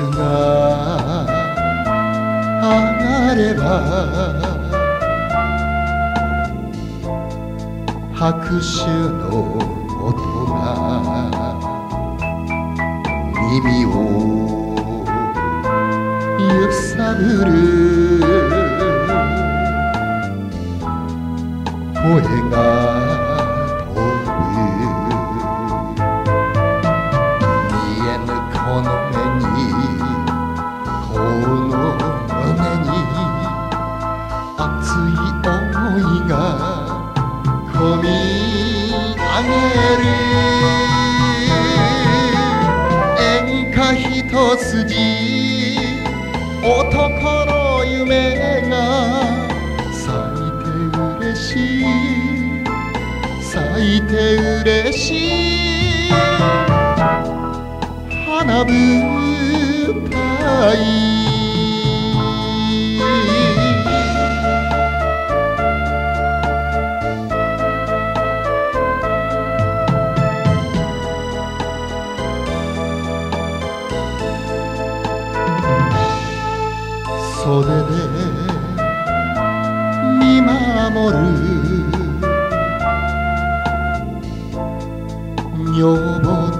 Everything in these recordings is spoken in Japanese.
幕が上がれば拍手の音が耳を揺さぶる。声が花舞台袖で見守る女房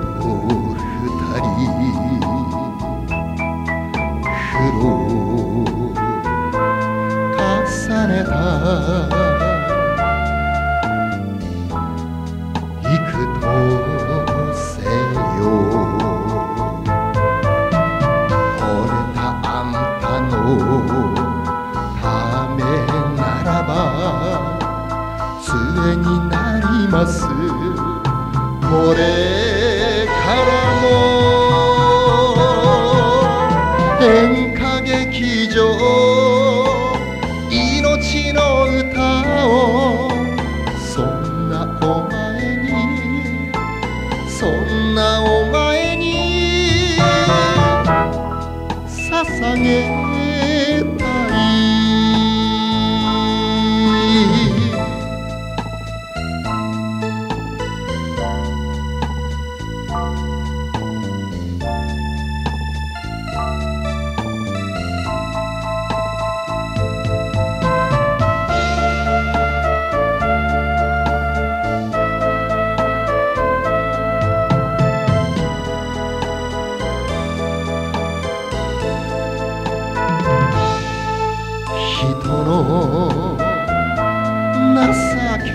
になります。これ pasanye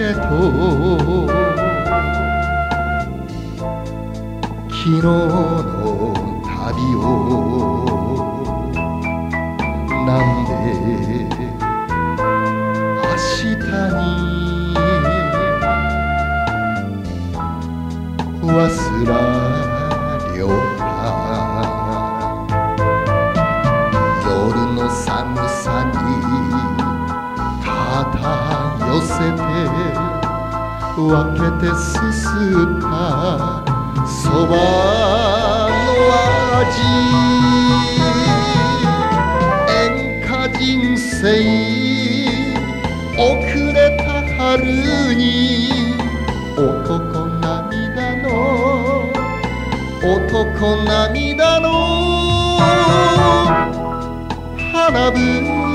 けと昨日の旅を分けてすすったそばの味。演歌人生遅れた春に男涙の男涙の花火